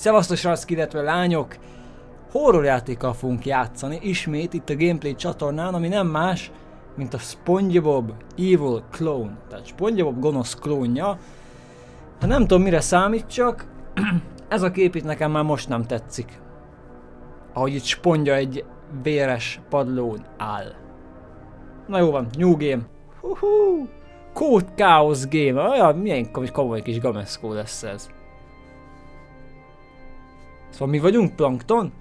Szevasztos raszk, illetve lányok! Horror játékkal fogunk játszani, ismét itt a Gameplay csatornán, ami nem más, mint a SpongeBob Evil Clone. Tehát SpongeBob gonosz klónja. Hát nem tudom mire számít, csak ez a kép itt nekem már most nem tetszik. Ahogy itt spongya egy véres padlón áll. Na jó van, new game. Huhu. Code Chaos Game. Olyan, milyen komoly kis gameszkó lesz ez. Szóval mi vagyunk Plankton?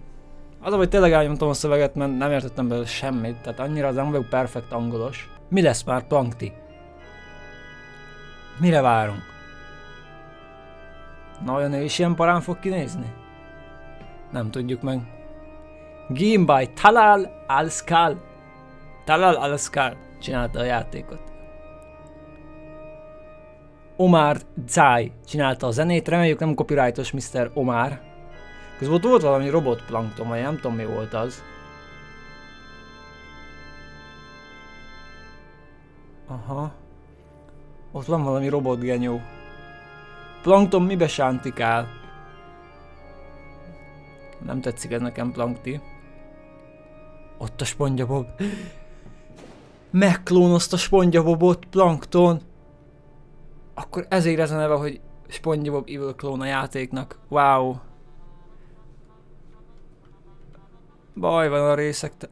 Az, hogy tényleg elnyomtam a szöveget, mert nem értettem belőle semmit, tehát annyira az nem vagyok perfekt angolos. Mi lesz már Plankti? Mire várunk? Na, olyan ő is ilyen parán fog kinézni? Nem tudjuk meg. Game by Talal Al-Skal. Talal Al-Skal csinálta a játékot. Omar Zai csinálta a zenét, reméljük nem copyrightos Mr. Omar. Közben ott volt valami robotplankton, vagy nem tudom mi volt az. Aha. Ott van valami robotgenyó. Plankton mibe sántikál? Nem tetszik ez nekem, Plankti. Ott a spongyabob. Megklónozta spongyabobot, Plankton. Akkor ezért ez a neve, hogy SpongeBob Evil Clone a játéknak. Wow. Baj van a részek. Te...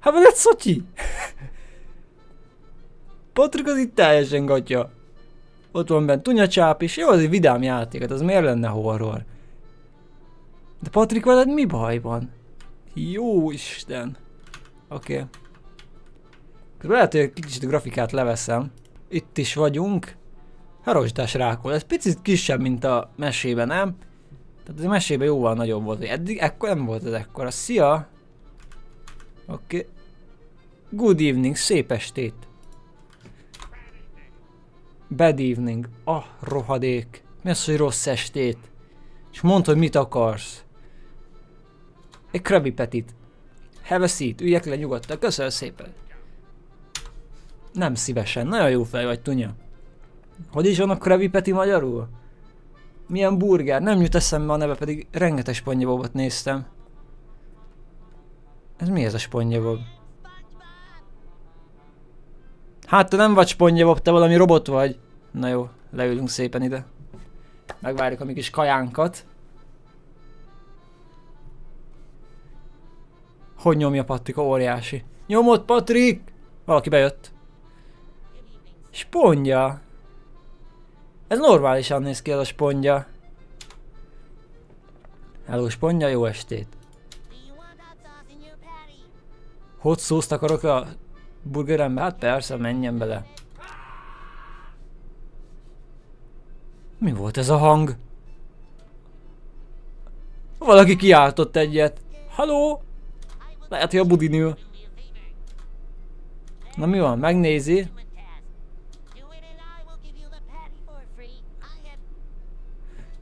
Hát egy szotyi! Patrik az itt teljesen gatya. Ott van bent tunyacsáp is. Jó, az egy vidám játék, hát az miért lenne horror? De Patrik veled mi baj van? Jó Isten. Oké. Okay. Lehet, hogy kicsit a grafikát leveszem. Itt is vagyunk. Harosdás rákol. Ez picit kisebb, mint a mesében, nem? Tehát a mesében jóval nagyobb volt. Eddig ekkor nem volt ez ekkora. Szia! Oké. Okay. Good evening, szép estét. Bad evening. Ah, rohadék. Mi az, hogy rossz estét? És mondd, hogy mit akarsz. Egy Krabby Petit. Have a seat. Üljek le nyugodtan. Köszönöm szépen. Nem szívesen. Nagyon jó fej vagy, Tunya. Hogy is van a Krabby Peti magyarul? Milyen burger? Nem jut eszembe a neve, pedig rengeteg spongyabobot néztem. Ez mi ez a spongyebob? Hát te nem vagy spongyebob, te valami robot vagy. Na jó, leülünk szépen ide. Megvárjuk a mi kis kajánkat. Hogy nyomja Patrik, óriási. Nyomott Patrik! Valaki bejött. Spondja. Ez normálisan néz ki ez a spondja. Hello spondja, jó estét. Hot szószt akarok a burgerembe? Hát persze, menjen bele. Mi volt ez a hang? Valaki kiáltott egyet. Haló? Lehet, hogy a budin ül. Na mi van? Megnézi.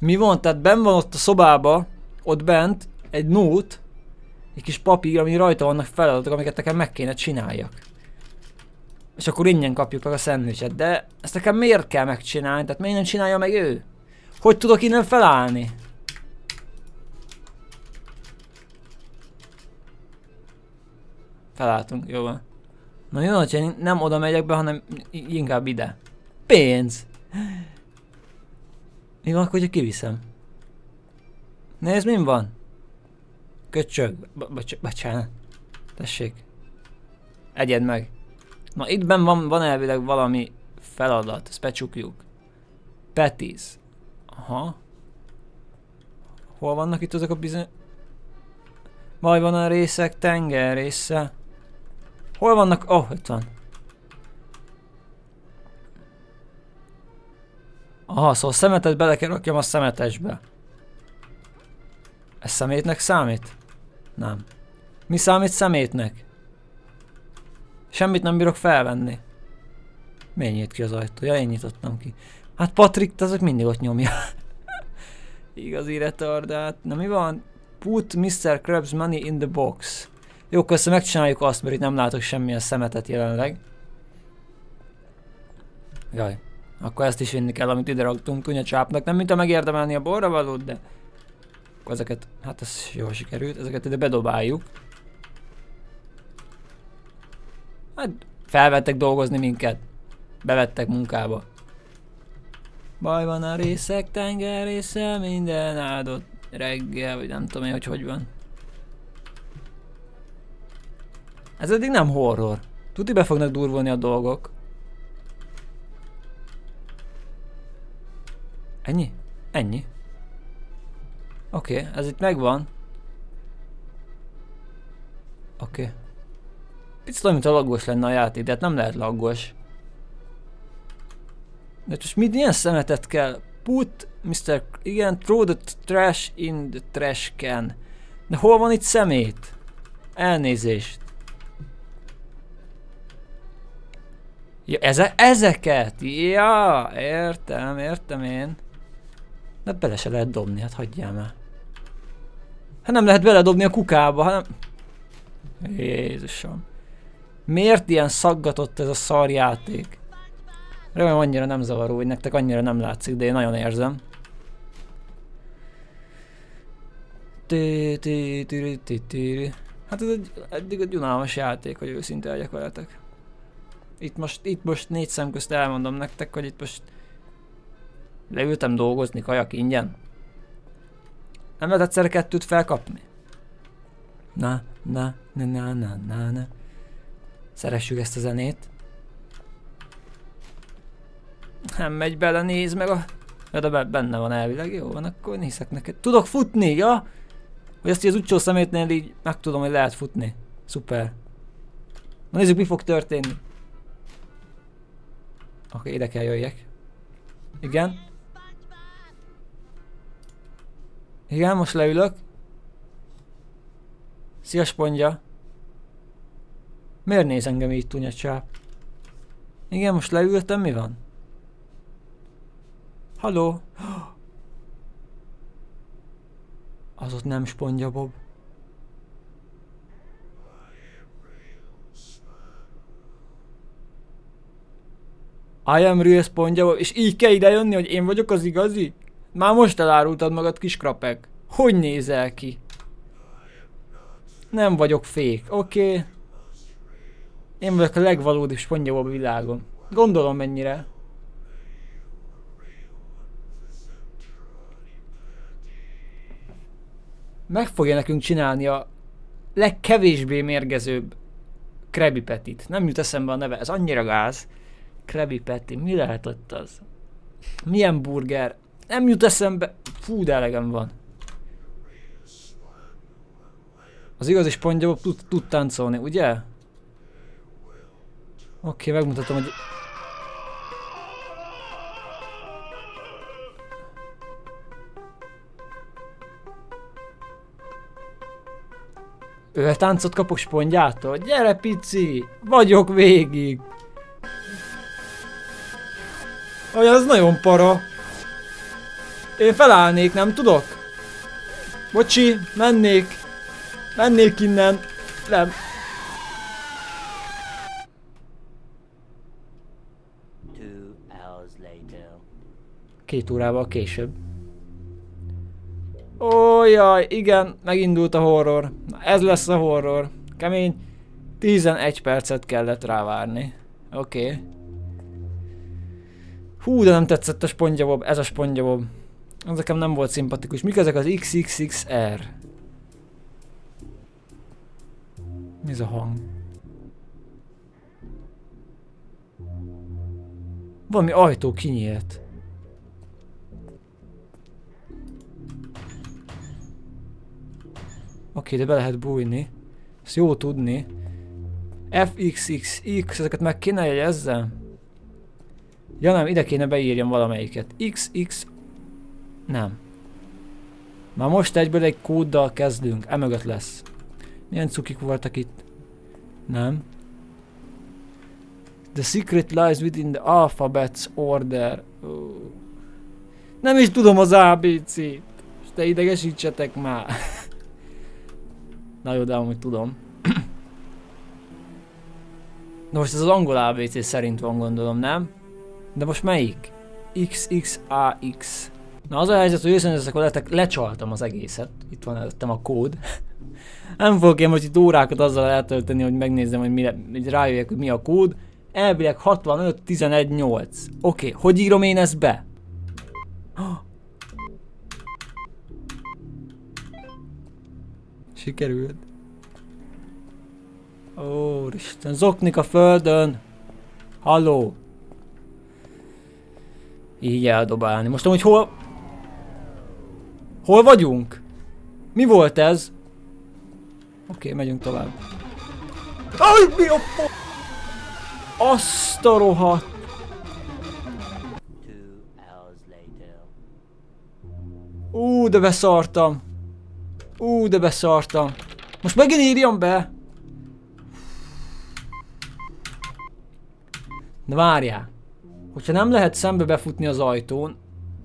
Mi van? Tehát ben van ott a szobába, ott bent, egy nót, egy kis papír, ami rajta vannak feladatok, amiket nekem meg kéne csináljak. És akkor ingyen kapjuk meg a szendvicset, de ezt nekem miért kell megcsinálni? Tehát miért nem csinálja meg ő? Hogy tudok innen felállni? Felálltunk, jó van. Na jó, hogyha nem oda megyek be, hanem inkább ide. Pénz! Mi van, hogyha kiviszem? Nézd, mi van? Köcsög. Bocs bocsánat. Tessék. Egyed meg. Na itt ben van, van elvileg valami feladat. Ezt becsukjuk. Petis. Aha. Hol vannak itt azok a bizony... Baj van a részek, tenger része. Hol vannak? Oh, itt van. Aha, szóval szemetet bele kell rakjam a szemetesbe. Ez szemétnek számít? Nem. Mi számít szemétnek? Semmit nem bírok felvenni. Miért nyit ki az ajtó? Ja, én nyitottam ki. Hát Patrik, azok mindig ott nyomja. Igazi retardát. Na mi van? Put Mr. Krabs money in the box. Jó, köszönöm, megcsináljuk azt, mert itt nem látok semmilyen szemetet jelenleg. Jaj. Akkor ezt is vinni kell, amit ide raktunk tunya csápnak. Nem mint a megérdemelni a borra valót, de... Akkor ezeket, hát ez jól sikerült, ezeket ide bedobáljuk. Hát felvettek dolgozni minket. Bevettek munkába. Baj van a részek, tenger része, minden áldott reggel, vagy nem tudom én, hogy hogy van. Ez eddig nem horror. Tuti be fognak durvulni a dolgok. Ennyi? Ennyi. Oké, okay, ez itt megvan. Oké. Okay. Picit olyan, mint laggos lenne a játék, de hát nem lehet laggos. De most mit ilyen szemetet kell? Put, Mr. Igen, throw the trash in the trash can. De hol van itt szemét? Elnézést. Ja, eze ezeket? Ja, értem, értem én. De bele se lehet dobni, hát hagyjál már. Hát nem lehet beledobni a kukába, hanem... Jézusom. Miért ilyen szaggatott ez a szarjáték? Remélem annyira nem zavaró, hogy nektek annyira nem látszik, de én nagyon érzem. Hát ez egy, eddig egy unalmas játék, hogy őszinte legyek veletek. Itt most, itt most négy szem közt elmondom nektek, hogy itt most leültem dolgozni kajak ingyen. Nem lehet egyszer kettőt felkapni? Na, na, na, na, na, na, na. Szeressük ezt a zenét. Nem megy bele, nézd meg a... Ja, de benne van elvileg, jó van, akkor nézek neked. Tudok futni, ja? Hogy ezt az utcsó szemétnél így megtudom, hogy lehet futni. Szuper. Na nézzük, mi fog történni. Oké, ide kell jöjjek. Igen. Igen, most leülök. Szia, spondja. Miért néz engem így tunya? Igen, most leültem, mi van? Haló? Az ott nem spondja, Bob. I am real spondja. És így kell ide jönni, hogy én vagyok az igazi? Már most elárultad magad, kis krapek. Hogy nézel ki? Nem vagyok fék, oké? Okay. Én vagyok a legvalódi spondja a világon. Gondolom mennyire. meg fogja nekünk csinálni a legkevésbé mérgezőbb Krabby Petit. Nem jut eszembe a neve, ez annyira gáz. Krabby Patty, mi lehetett az? Milyen burger? Nem jut eszembe. Fú, de elegem van. Az igazi spongyabob tud, tud táncolni, ugye? Oké, okay, megmutatom, hogy Ő táncot kapok spongyától? Gyere pici! Vagyok végig! Aj, az nagyon para. Én felállnék, nem tudok? Bocsi, mennék. Mennék innen. Nem. Két órával később. Ó, jaj, igen, megindult a horror. Na, ez lesz a horror. Kemény. 11 percet kellett rávárni. Oké. Okay. Hú, de nem tetszett a spongyabob, ez a spongyabob. Az nekem nem volt szimpatikus. Mik ezek az XXXR? Mi ez a hang? Valami ajtó kinyílt. Oké, de be lehet bújni. Ez jó tudni. FXXX, ezeket meg kéne jegyezzem? Ja nem, ide kéne beírjam valamelyiket. XX... Nem. Már most egyből egy kóddal kezdünk. Emögött lesz. Milyen cukik voltak itt? Nem. The secret lies within the alphabet's order. Nem is tudom az ABC-t. Te idegesítsetek már. Na jó, de amúgy tudom. Na most ez az angol ABC szerint van gondolom, nem? De most melyik? XXAX. Na az a helyzet, hogy őszintén ezek veletek lecsaltam az egészet. Itt van előttem a kód. Nem fogok én most itt órákat azzal eltölteni, hogy megnézzem, hogy, mire, hogy rájöjjek, hogy mi a kód. Elvileg 65 11 8. Oké, okay, hogy írom én ezt be? Sikerült. Ó, Isten, zoknik a földön. Halló. Így eldobálni. Most amúgy hol... Hol vagyunk? Mi volt ez? Oké, okay, megyünk tovább. Aj, mi a fo... Azt a rohadt... Ú, de beszartam. Ú, de beszartam. Most megint írjam be. Na várjál. Hogyha nem lehet szembe befutni az ajtón,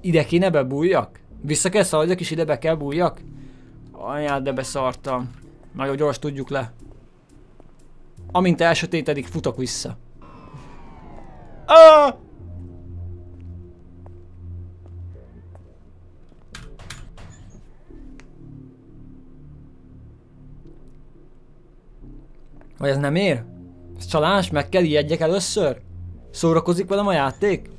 ide kéne bebújjak? Vissza kell szaladjak és ide be kell bújjak? Anyád, de beszartam. Nagyon gyors tudjuk le. Amint elsötétedik, futok vissza. Ah! Vagy ez nem ér? Ez csalás? Meg kell ijedjek először? Szórakozik velem a játék?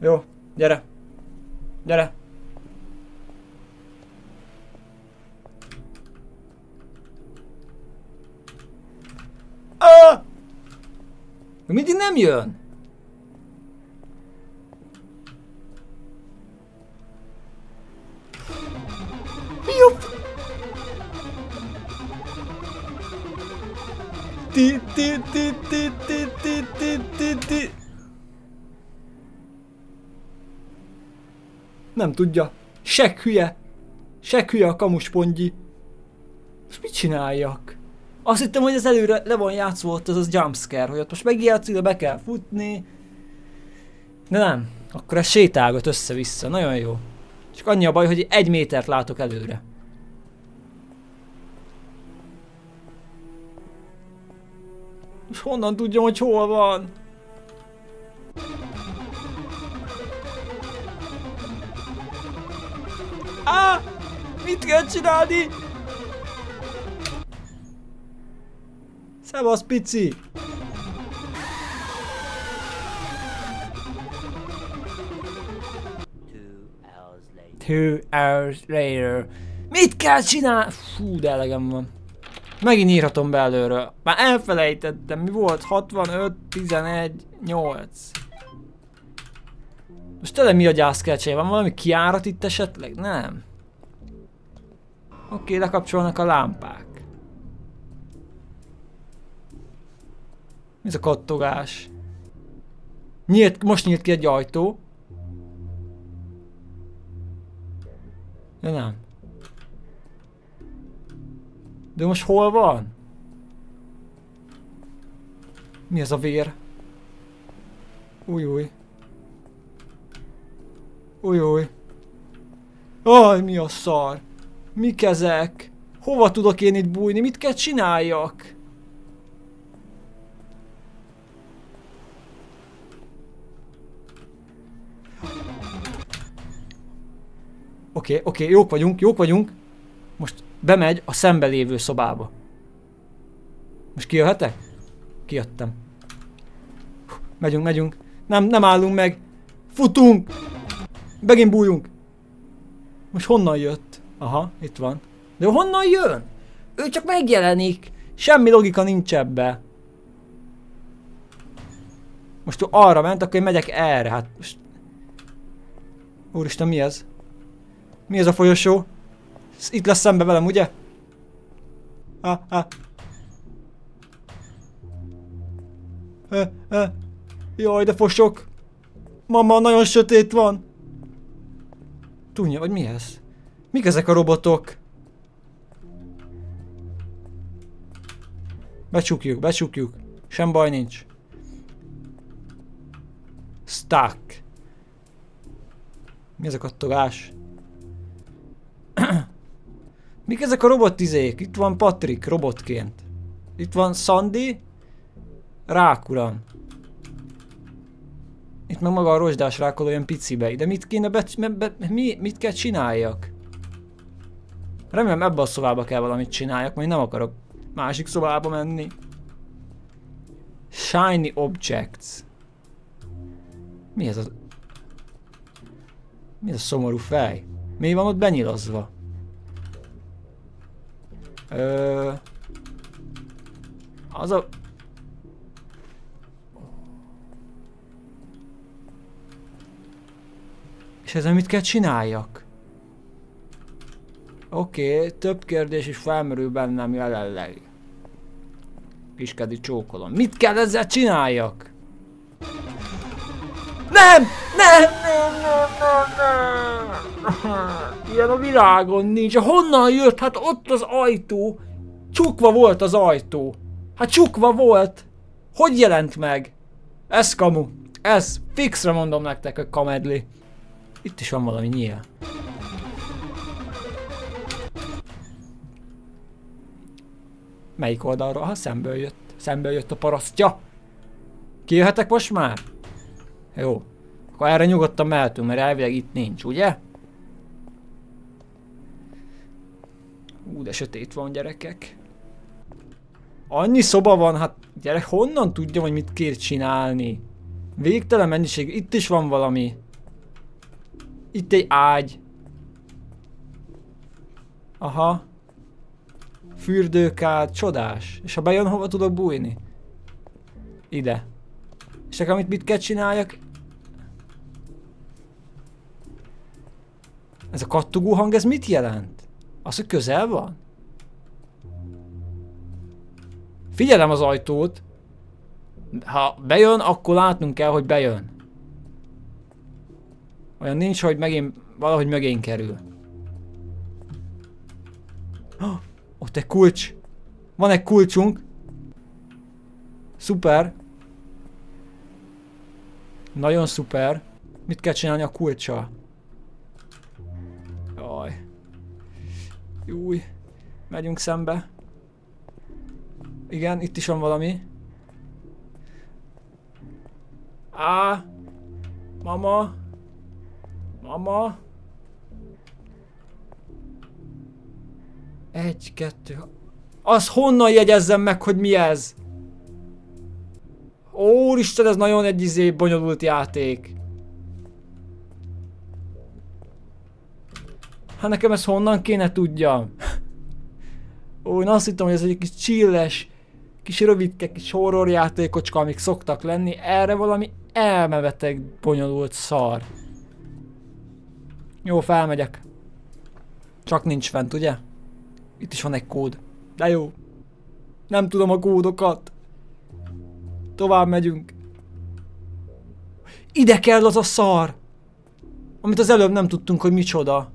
Jó, gyere. Gyere. Ah! Mindig nem jön. Jobb. Ti, ti, ti, ti, ti, ti, ti, ti, Nem tudja. Se hülye. Se hülye a kamuspongyi. Most mit csináljak? Azt hittem, hogy az előre le van játszva ott az az jumpscare, hogy ott most megjátszik, be kell futni. De nem. Akkor ez sétálgat össze-vissza. Nagyon jó. Csak annyi a baj, hogy egy métert látok előre. És honnan tudjam, hogy hol van? Á! Mit kell csinálni? Szevasz, pici! Two hours later. Mit kell csinálni? Fú, de elegem van. Megint írhatom be előről. Már elfelejtettem, mi volt? 65, 11, 8. Most tele mi a gyászkelcsé? Van valami kiárat itt esetleg? Nem. Oké, lekapcsolnak a lámpák. Mi ez a kattogás? Nyílt, most nyílt ki egy ajtó. De nem. De most hol van? Mi ez a vér? Új, új. Új, új. Aj, mi a szar? Mik ezek? Hova tudok én itt bújni? Mit kell csináljak? Oké, okay, oké, okay, jók vagyunk, jók vagyunk. Most bemegy a szembe lévő szobába. Most kijöhetek? Kijöttem. Megyünk, megyünk. Nem, nem állunk meg. Futunk! Megint bújunk. Most honnan jött? Aha, itt van. De honnan jön? Ő csak megjelenik. Semmi logika nincs ebbe. Most arra ment, akkor én megyek erre. Hát most... Úristen, mi ez? Mi ez a folyosó? Itt lesz szembe velem, ugye? Ah, ah. Eh, eh. Jaj, de fosok. Mama, nagyon sötét van. Tudja, vagy mi ez? Mik ezek a robotok? Becsukjuk, becsukjuk. Sem baj nincs. Stuck. Mi ez a kattogás? Mik ezek a robottizék? Itt van Patrick robotként. Itt van Sandy. Rákuram. Itt meg maga a rozsdás rákol olyan picibe. De mit kéne be, be, be, mi, mit kell csináljak? Remélem ebbe a szobába kell valamit csináljak, majd nem akarok másik szobába menni. Shiny Objects. Mi ez a... Mi ez a szomorú fej? Mi van ott benyilazva? Ö... Az a... És ezzel mit kell csináljak? Oké, okay, több kérdés is felmerül bennem jelenleg. Kiskedi csókolom. Mit kell ezzel csináljak? Nem! Nem! Nem! Nem! Nem! Nem! Ilyen a világon nincs. Honnan jött? Hát ott az ajtó. Csukva volt az ajtó. Hát csukva volt. Hogy jelent meg? Ez kamu. Ez. Fixre mondom nektek, hogy kamedli. Itt is van valami nyíl. Melyik oldalról? Ha szemből jött. Szemből jött a parasztja. Kijöhetek most már? Jó. Akkor erre nyugodtan mehetünk, mert elvileg itt nincs, ugye? Ú, de sötét van, gyerekek. Annyi szoba van, hát gyerek, honnan tudja, hogy mit kér csinálni? Végtelen mennyiség, itt is van valami. Itt egy ágy. Aha. Fürdőkád, csodás. És ha bejön, hova tudok bújni? Ide. És nekem itt mit kell csináljak? Ez a kattogó hang, ez mit jelent? Az, hogy közel van? Figyelem az ajtót. Ha bejön, akkor látnunk kell, hogy bejön. Olyan nincs, hogy megint valahogy mögén kerül. Oh, ott egy kulcs. Van egy kulcsunk. Szuper. Nagyon szuper. Mit kell csinálni a kulcsa? Jaj. Júj. Megyünk szembe. Igen, itt is van valami. Á! Mama! Mama! Egy, kettő... Az honnan jegyezzem meg, hogy mi ez? Úristen, ez nagyon egy izé bonyolult játék. Hát nekem ezt honnan kéne tudjam? Ó, én azt hittem, hogy ez egy kis chilles, kis rövidke, kis horror játékocska, amik szoktak lenni. Erre valami elmebeteg bonyolult szar. Jó, felmegyek. Csak nincs fent, ugye? Itt is van egy kód. De jó. Nem tudom a kódokat. Tovább megyünk. Ide kell az a szar! Amit az előbb nem tudtunk, hogy micsoda.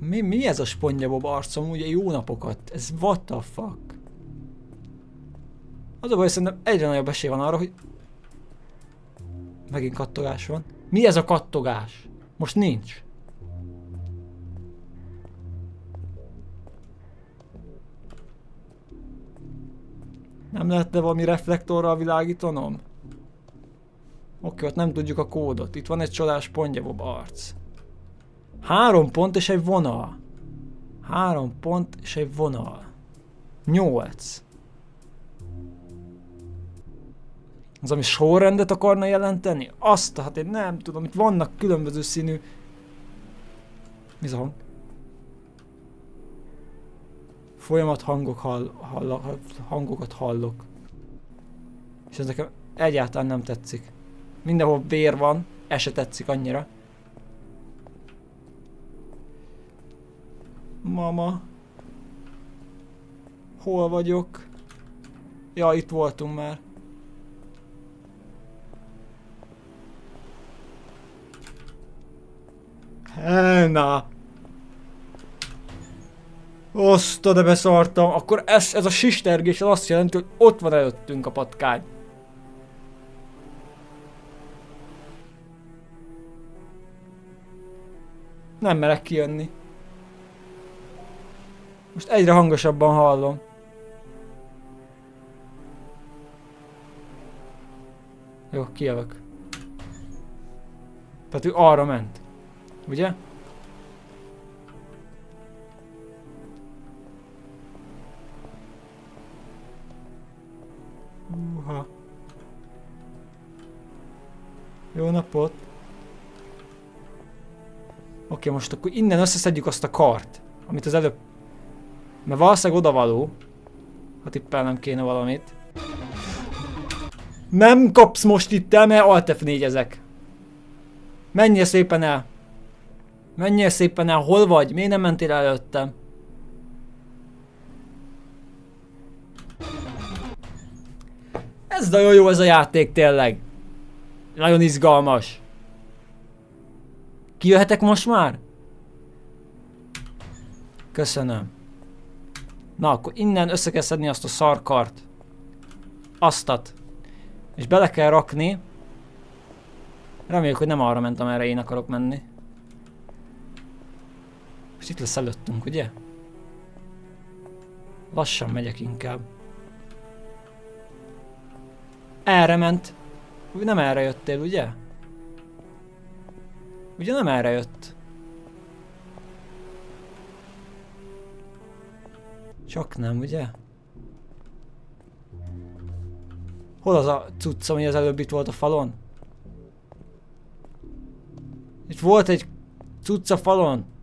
Mi, mi ez a spongyabob arcom? Ugye jó napokat. Ez what the fuck? Az a baj, szerintem egyre nagyobb esély van arra, hogy... Megint kattogás van. Mi ez a kattogás? Most nincs. Nem lehetne valami reflektorral világítanom? Oké, ott nem tudjuk a kódot. Itt van egy csodás pontjabob arc. Három pont és egy vonal. Három pont és egy vonal. Nyolc. Az, ami sorrendet akarna jelenteni? Azt, hát én nem tudom, itt vannak különböző színű... Mi az a hang? Folyamat hangok hall, hall, hangokat hallok. És ez nekem egyáltalán nem tetszik. Mindenhol vér van, ez se tetszik annyira. Mama. Hol vagyok? Ja, itt voltunk már. Na. Oszta, de beszartam. Akkor ez, ez a sistergés az azt jelenti, hogy ott van előttünk a patkány. Nem merek kijönni. Most egyre hangosabban hallom. Jó, kijövök. Tehát ő arra ment. Ugye? Húha. Jó napot. Oké, most akkor innen összeszedjük azt a kart, amit az előbb... Mert valószínűleg odavaló. Ha tippelnem kéne valamit. Nem kapsz most itt el, mert alt f ezek. Menjél szépen el. Menjél szépen el, hol vagy? Miért nem mentél előttem? Ez nagyon jó ez a játék tényleg. Nagyon izgalmas. Kijöhetek most már? Köszönöm. Na, akkor innen össze kell szedni azt a szarkart. Aztat. És bele kell rakni. Reméljük, hogy nem arra mentem, erre én akarok menni. És itt lesz előttünk, ugye? Lassan megyek inkább. Erre ment. Nem erre jöttél, ugye? Ugye nem erre jött? Csak nem, ugye? Hol az a cucc, ami az előbb itt volt a falon? Itt volt egy cucc a falon.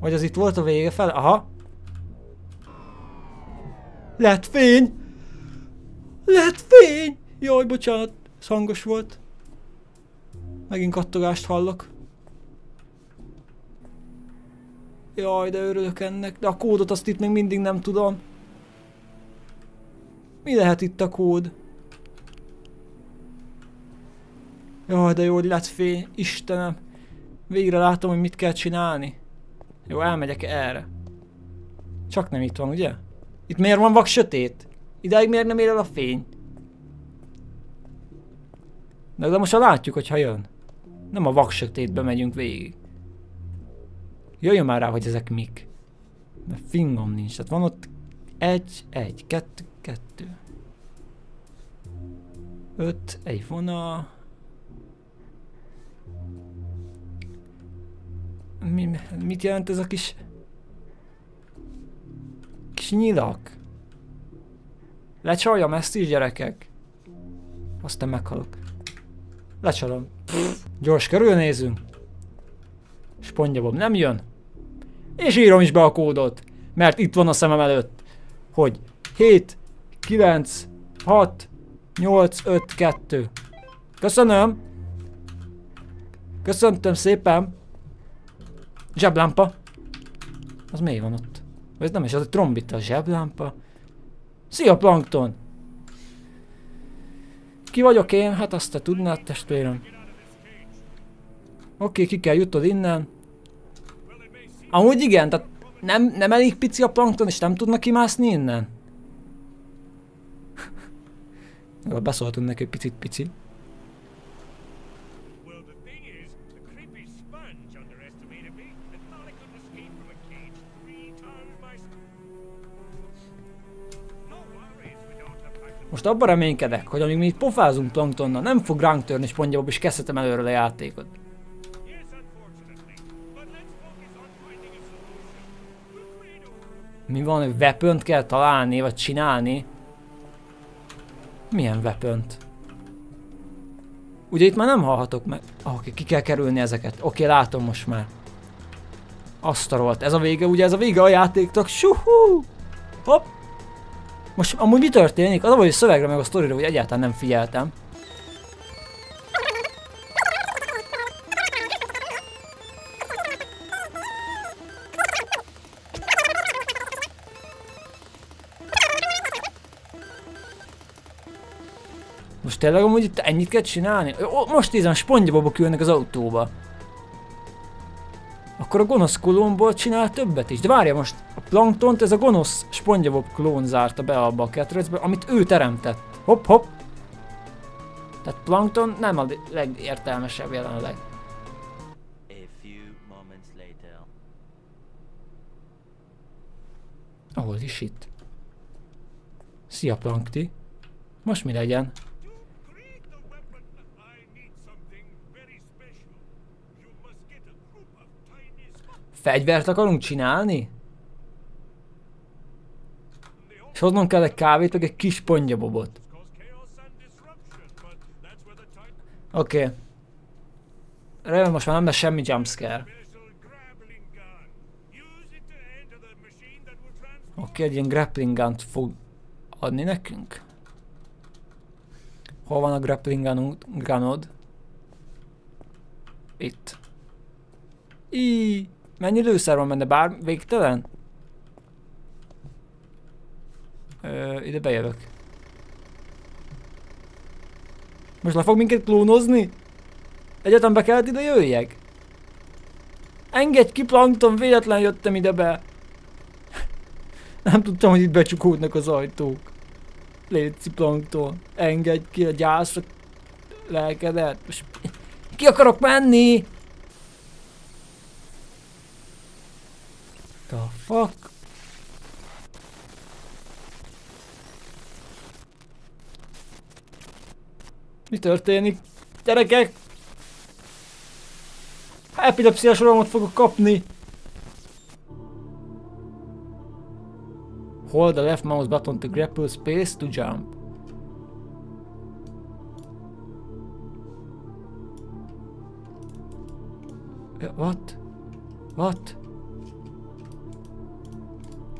Vagy az itt volt a vége fel? Aha. Lett fény! Lett fény! Jaj, bocsánat, szangos volt. Megint kattogást hallok. Jaj, de örülök ennek, de a kódot azt itt még mindig nem tudom. Mi lehet itt a kód? Jaj, de jó, hogy lett fény, Istenem. Végre látom, hogy mit kell csinálni. Jó, elmegyek erre. Csak nem itt van, ugye? Itt miért van vak sötét? Idáig miért nem ér el a fény? De, de most látjuk, hogyha jön. Nem a vak sötétbe megyünk végig. Jöjjön már rá, hogy ezek mik. Mert fingom nincs. Tehát van ott egy, egy, kettő, kettő. Öt, egy vonal. Mi, mit jelent ez a kis... Kis nyilak? Lecsaljam ezt is, gyerekek? Aztán meghalok. Lecsalom. Gyors körülnézünk. Spongyabob nem jön. És írom is be a kódot. Mert itt van a szemem előtt. Hogy 7, 9, 6, 8, 5, 2. Köszönöm. Köszöntöm szépen. Zseblámpa. Az mi van ott? Vagy ez nem is, az egy trombita, a zseblámpa. Szia Plankton! Ki vagyok én? Hát azt te tudnád, testvérem. Oké, ki kell jutod innen. Amúgy igen, tehát nem, nem elég pici a plankton, és nem tudnak kimászni innen? Beszóltunk neki, hogy Most abban reménykedek, hogy amíg mi itt pofázunk Planktonnal, nem fog ránk törni és kezdhetem előre a játékot. Mi van, hogy weapon kell találni, vagy csinálni? Milyen weapon -t? Ugye itt már nem hallhatok meg. Ah, oké, ki kell kerülni ezeket. Oké, látom most már. Azt a rohadt. Ez a vége, ugye ez a vége a játéknak. Suhú! Hopp! Most amúgy mi történik? Az a hogy szövegre meg a sztorira, hogy egyáltalán nem figyeltem. Most tényleg amúgy itt ennyit kell csinálni? Most nézem, spongyabobok ülnek az autóba. Akkor a gonosz kolomból csinál többet is. De várja most, a planktont ez a gonosz spongyavob klón zárta be abba a ketrecbe, amit ő teremtett. Hopp, hopp. Tehát plankton nem a legértelmesebb jelenleg. Ahol is itt. Szia Plankti. Most mi legyen? Fegyvert akarunk csinálni? És hoznom kell egy kávét, meg egy kis pongyabobot. Oké. Okay. Remélem most már nem lesz semmi jumpscare. Oké, okay, egy ilyen grappling gun fog adni nekünk. Hol van a grappling gununk- gunod? Itt. Í, mennyi lőszer van benne? Bár végtelen? Ö, ide bejövök. Most le fog minket klónozni? Egyetem be kellett ide jöjjek? Engedj ki, Plankton, véletlen jöttem ide be. Nem tudtam, hogy itt becsukódnak az ajtók. Léci Plankton, engedj ki a gyászra lelkedet. Most ki akarok menni? The fuck? Mi történik? Gyerekek! Epilepsziás rohamot fogok kapni! Hold the left mouse button to grapple space to jump. What? What?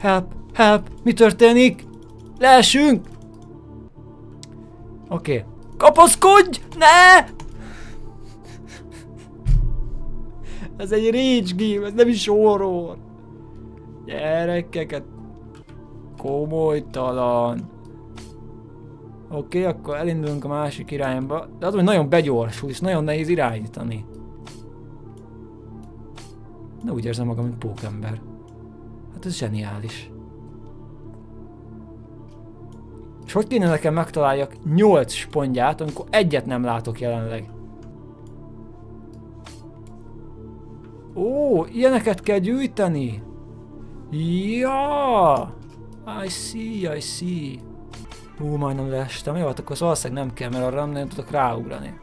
Help! Help! Mi történik? Leesünk! Oké. Okay. Kapaszkodj! Ne! ez egy rage game, ez nem is horror. Gyerekeket komolytalan. Oké, okay, akkor elindulunk a másik irányba. De az, hogy nagyon begyorsul, és nagyon nehéz irányítani. De úgy érzem magam, mint pókember. Hát ez zseniális. És hogy kéne nekem megtaláljak 8 spondját, amikor egyet nem látok jelenleg? Ó, ilyeneket kell gyűjteni? Ja! I see, I see. Hú, majdnem leestem. Jó, hát akkor valószínűleg nem kell, mert arra nem, nem tudok ráugrani.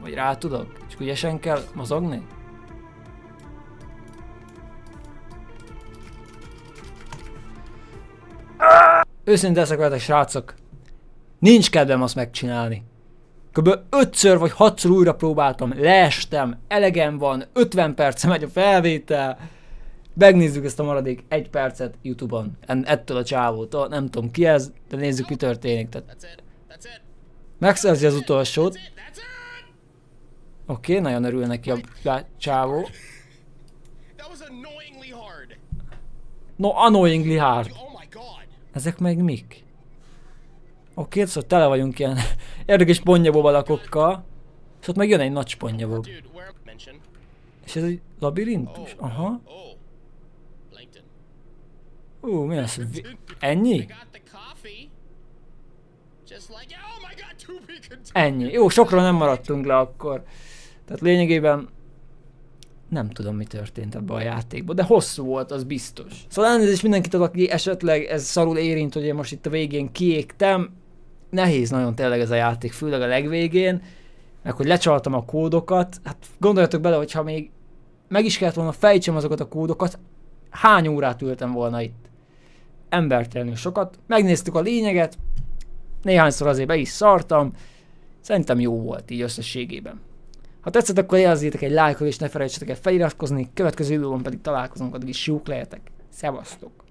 Vagy rá tudok? Csak ügyesen kell mozogni? Őszinte leszek veletek, srácok. Nincs kedvem azt megcsinálni. Kb. ötször vagy hatszor újra próbáltam, leestem, elegem van, 50 perce megy a felvétel. Megnézzük ezt a maradék egy percet Youtube-on, ettől a csávótól, nem tudom ki ez, de nézzük mi történik. Tehát megszerzi az utolsót, oké, okay, nagyon örül neki a csávó. No, annoyingly hard. Oh. Ezek meg mik? Oké, szóval tele vagyunk ilyen érdekes ponyabob alakokkal. És ott meg jön egy nagy mention? És ez egy labirintus? Aha. Oh. Plankton. Ú, mi az? Vi- Ennyi? Oh. Ennyi. Jó, sokra nem maradtunk le akkor. Tehát lényegében nem tudom mi történt ebben a játékban, de hosszú volt, az biztos. Szóval elnézést mindenkitől, aki esetleg ez szarul érint, hogy én most itt a végén kiégtem. Nehéz nagyon tényleg ez a játék, főleg a legvégén. Meg hogy lecsaltam a kódokat. Hát gondoljatok bele, hogyha még meg is kellett volna fejtsem azokat a kódokat, hány órát ültem volna itt. Embertelenül sokat. Megnéztük a lényeget, néhányszor azért be is szartam. Szerintem jó volt így összességében. Ha tetszett, akkor jelezzétek egy lájkot, és ne felejtsetek el feliratkozni, következő videóban pedig találkozunk, addig is jók lehetek. Szevasztok!